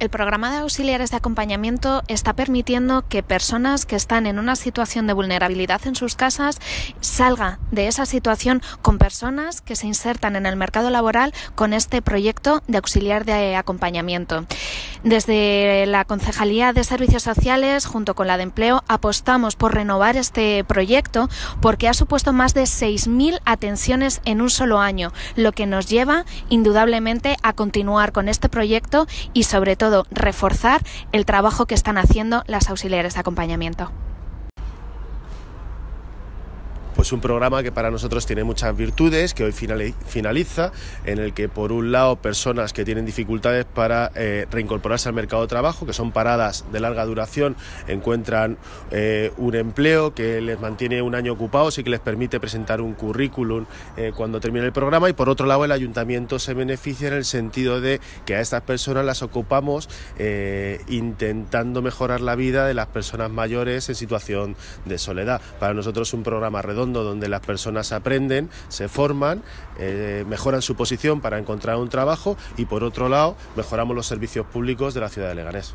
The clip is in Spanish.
El programa de auxiliares de acompañamiento está permitiendo que personas que están en una situación de vulnerabilidad en sus casas salga de esa situación con personas que se insertan en el mercado laboral con este proyecto de auxiliar de acompañamiento. Desde la Concejalía de Servicios Sociales, junto con la de Empleo, apostamos por renovar este proyecto porque ha supuesto más de 6.000 atenciones en un solo año, lo que nos lleva indudablemente a continuar con este proyecto y sobre todo reforzar el trabajo que están haciendo las auxiliares de acompañamiento pues un programa que para nosotros tiene muchas virtudes, que hoy finaliza, en el que por un lado personas que tienen dificultades para eh, reincorporarse al mercado de trabajo, que son paradas de larga duración, encuentran eh, un empleo que les mantiene un año ocupados y que les permite presentar un currículum eh, cuando termine el programa y por otro lado el ayuntamiento se beneficia en el sentido de que a estas personas las ocupamos intentando mejorar la vida de las personas mayores en situación de soledad. Para nosotros un programa redondo donde las personas aprenden, se forman, eh, mejoran su posición para encontrar un trabajo y por otro lado mejoramos los servicios públicos de la ciudad de Leganés.